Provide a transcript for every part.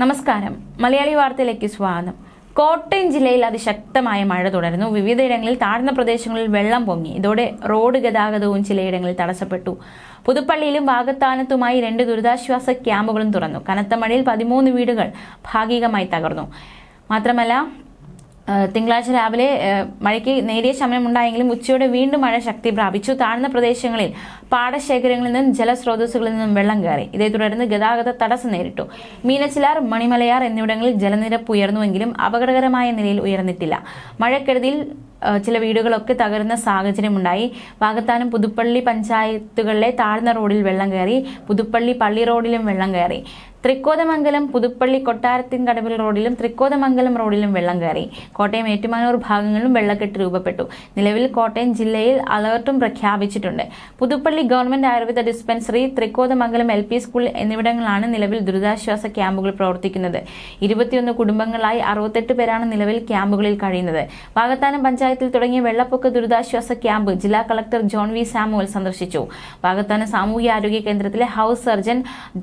നമസ്കാരം. മലയാളി വാർത്തയിലേക്ക് സ്വാഗതം. കോട്ടയം ജില്ലയിൽ അതിശക്തമായ മഴ തുടരുന്നു. വിവിധയിടങ്ങളിൽ താഴ്ന്ന പ്രദേശങ്ങളിൽ വെള്ളം പൊങ്ങി. ഇതോടെ റോഡ് ഗതാഗതവും ചിലയിടങ്ങളിൽ തടസ്സപ്പെട്ടു. പുതുപ്പള്ളിയിലും വാഗത്താനത്തുമായി രണ്ട് ദുരിതാശ്വാസ ക്യാമ്പുകളും തുറന്നു. കനത്ത മഴയിൽ പതിമൂന്ന് വീടുകൾ ഭാഗികമായി തകർന്നു. മാത്രമല്ല തിങ്കളാഴ്ച രാവിലെ മഴയ്ക്ക് നേരിയ ശമനമുണ്ടായെങ്കിലും ഉച്ചയോടെ വീണ്ടും മഴ ശക്തി പ്രാപിച്ചു. താഴ്ന്ന പ്രദേശങ്ങളിൽ പാടശേഖരങ്ങളിൽ നിന്നും ജലസ്രോതസ്സുകളിൽ നിന്നും വെള്ളം കയറി. ഇതേ തുടർന്ന് ഗതാഗത തടസ്സം നേരിട്ടു. മീനച്ചിലാർ മണിമലയാർ എന്നിവിടങ്ങളിൽ ജലനിരപ്പ് ഉയർന്നുവെങ്കിലും അപകടകരമായ നിലയിൽ ഉയർന്നിട്ടില്ല. മഴക്കെടുതിയിൽ ചില വീടുകളൊക്കെ തകരുന്ന സാഹചര്യമുണ്ടായി. വാഗത്താനം പുതുപ്പള്ളി പഞ്ചായത്തുകളിലെ താഴ്ന്ന റോഡിൽ വെള്ളം കയറി പുതുപ്പള്ളി പള്ളി റോഡിലും വെള്ളം കയറി. തൃക്കോതമംഗലം പുതുപ്പള്ളി കൊട്ടാരത്തിൻകടവിൽ റോഡിലും തൃക്കോതമംഗലം റോഡിലും വെള്ളം കയറി. കോട്ടയം ഏറ്റുമാനൂർ ഭാഗങ്ങളിലും വെള്ളക്കെട്ട് രൂപപ്പെട്ടു. നിലവിൽ കോട്ടയം ജില്ലയിൽ അലർട്ടും പ്രഖ്യാപിച്ചിട്ടുണ്ട്. Puthuppally government Ayurveda dispensary Thrikkothamangalam L P school എന്നിവിടങ്ങളാണ് നിലവിൽ ദുരിതാശ്വാസ ക്യാമ്പുകൾ പ്രവർത്തിക്കുന്നത്. ഇരുപത്തിയൊന്ന് കുടുംബങ്ങളായി അറുപത്തെട്ട് പേരാണ് നിലവിൽ ക്യാമ്പുകളിൽ കഴിയുന്നത്. വാഗത്താനം പഞ്ചായത്തിൽ തുടങ്ങിയ വെള്ളപ്പൊക്ക ദുരിതാശ്വാസ ക്യാമ്പ് ജില്ലാ കളക്ടർ ജോൺ വി സാമുവൽ സന്ദർശിച്ചു. വാഗത്താനം സാമൂഹ്യ ആരോഗ്യ കേന്ദ്രത്തിലെ ഹൌസ് സർജൻ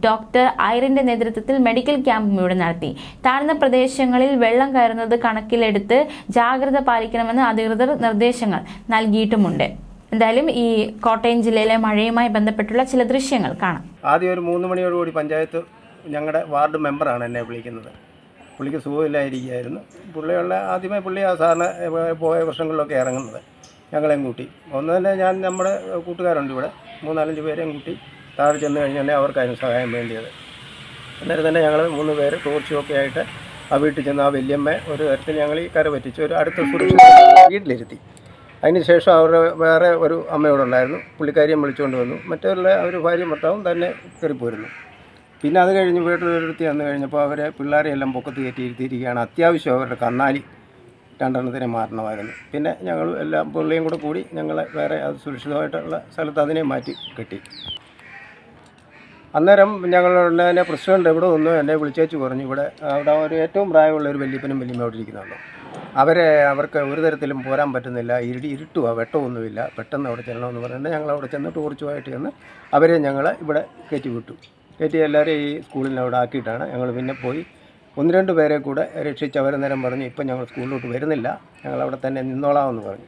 ഡോക്ടർ ഐറിന്റെ നേതൃത്വത്തിൽ മെഡിക്കൽ ക്യാമ്പും ഇവിടെ നടത്തി. താഴ്ന്ന പ്രദേശങ്ങളിൽ വെള്ളം കയറുന്നത് കണക്കിലെടുത്ത് ജാഗ്രത പാലിക്കണമെന്ന് അധികൃതർ നിർദ്ദേശങ്ങൾ നൽകിയിട്ടുമുണ്ട്. എന്തായാലും ഈ കോട്ടയം ജില്ലയിലെ മഴയുമായി ബന്ധപ്പെട്ടുള്ള ചില ദൃശ്യങ്ങൾ കാണാം. ആദ്യം ഒരു മൂന്ന് മണിയോടുകൂടി പഞ്ചായത്ത് ഞങ്ങളുടെ വാർഡ് മെമ്പറാണ് എന്നെ വിളിക്കുന്നത്. പുള്ളിക്ക് സുഖമില്ലായിരിക്കുകയായിരുന്നു. പുള്ളിയുള്ള ആദ്യമേ പുള്ളി ആ സാറിന് പോയ വർഷങ്ങളിലൊക്കെ ഇറങ്ങുന്നത് ഞങ്ങളെയും കൂട്ടി. ഒന്ന് തന്നെ ഞാൻ നമ്മുടെ കൂട്ടുകാരുണ്ട് ഇവിടെ. മൂന്നാലഞ്ച് പേരെയും കൂട്ടി താഴെ ചെന്ന് കഴിഞ്ഞാൽ അവർക്കായിരുന്നു സഹായം വേണ്ടിയത്. അന്നേരം തന്നെ ഞങ്ങൾ മൂന്ന് പേര് ടോർച്ചും ഒക്കെ ആയിട്ട് ആ വീട്ടിൽ ചെന്ന് ആ വല്യമ്മ ഒരു തരത്തിൽ ഞങ്ങൾ ഈ കര പറ്റിച്ച് ഒരു അടുത്ത സുരക്ഷ വീട്ടിലിരുത്തി. അതിനുശേഷം അവരുടെ വേറെ ഒരു അമ്മയോടുണ്ടായിരുന്നു. പുള്ളിക്കാരിയും വിളിച്ചുകൊണ്ട് വന്നു. മറ്റുള്ള അവർ ഭാര്യയും ഭർത്താവും തന്നെ കയറിപ്പോയിരുന്നു പിന്നെ അത് കഴിഞ്ഞ് വീട്ടിലൊരുത്തി വന്നു കഴിഞ്ഞപ്പോൾ അവരെ പിള്ളേരെ എല്ലാം പൊക്കത്ത് കയറ്റി ഇരുത്തിയിരിക്കുകയാണ്. അത്യാവശ്യം അവരുടെ കന്നാലി രണ്ടെണ്ണത്തിനെ മാറണമായിരുന്നു. പിന്നെ ഞങ്ങൾ എല്ലാം പുള്ളിയും കൂടെ കൂടി ഞങ്ങളെ വേറെ അത് സുരക്ഷിതമായിട്ടുള്ള സ്ഥലത്ത് അതിനെ മാറ്റി കെട്ടി. അന്നേരം ഞങ്ങളുടെ തന്നെ പ്രശ്നമുണ്ട് എവിടെ ഒന്ന് എന്നെ വിളിച്ചേച്ച് കുറഞ്ഞു ഇവിടെ അവിടെ ഒരു ഏറ്റവും പ്രായമുള്ള ഒരു വലിയപ്പനും വല്യമ്മ അവിടെ ഇരിക്കുന്നുണ്ട്. അവരെ അവർക്ക് ഒരു തരത്തിലും പോരാൻ പറ്റുന്നില്ല. ഇരുടി ഇരുട്ടുക വെട്ടമൊന്നുമില്ല. പെട്ടെന്ന് അവിടെ ചെല്ലണമെന്ന് പറഞ്ഞിട്ട് ഞങ്ങൾ അവിടെ ചെന്ന് ടൂറിച്ചുമായിട്ട് ചെന്ന് അവരെ ഞങ്ങൾ ഇവിടെ കയറ്റി വിട്ടു. കയറ്റി എല്ലാവരെയും ഈ സ്കൂളിൽ അവിടെ ആക്കിയിട്ടാണ് ഞങ്ങൾ പിന്നെ പോയി. ഒന്ന് രണ്ട് പേരെ കൂടെ രക്ഷിച്ച് അവരെ നേരം പറഞ്ഞു ഇപ്പം ഞങ്ങൾ സ്കൂളിലോട്ട് വരുന്നില്ല. ഞങ്ങൾ അവിടെ തന്നെ നിന്നോളാമെന്ന് പറഞ്ഞു.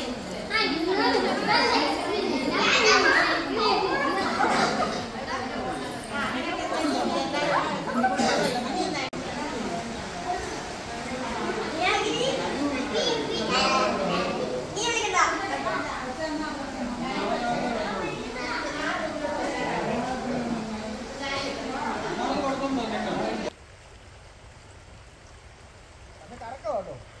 cara todo.